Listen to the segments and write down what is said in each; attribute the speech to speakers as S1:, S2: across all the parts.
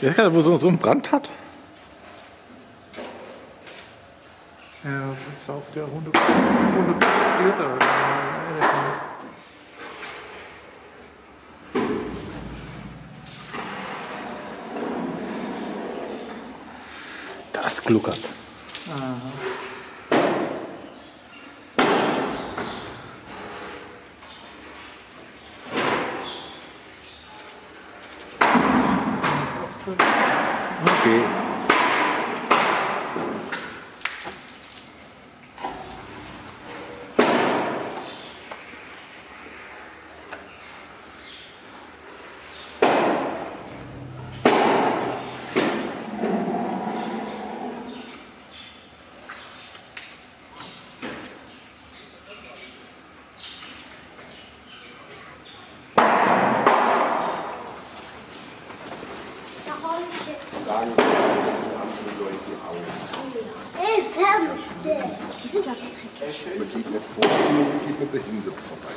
S1: Der gerade, wo so, so einen Brand hat?
S2: Ja, jetzt auf der 100, 150 Liter. Oder so.
S1: Das gluckert. Okay.
S3: Ey, Fernstell. Die sind ja dreckig.
S4: Man geht nicht vor, man geht nicht behindert vorbei.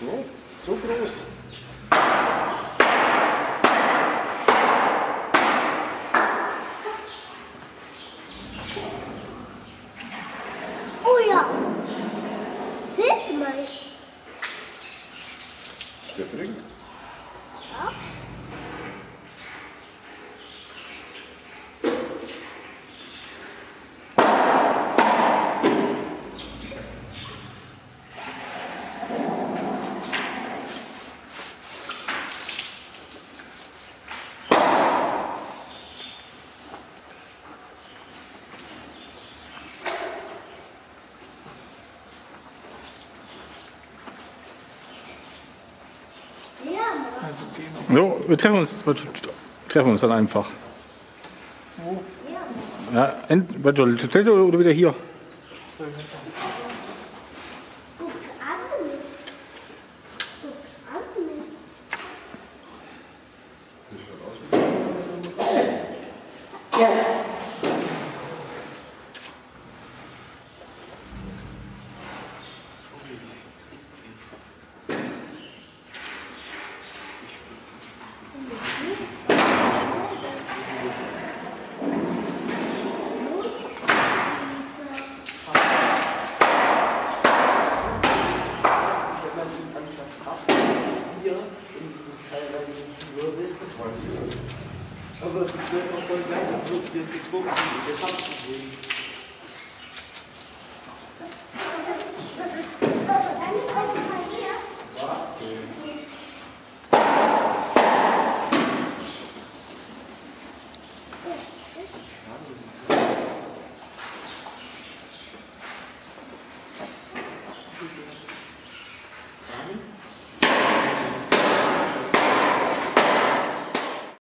S4: So, so groß.
S1: So, wir treffen uns, treffen uns dann einfach.
S2: Wo?
S1: Ja, bei der Toilette oder wieder hier?
S3: Guck
S5: Thank you.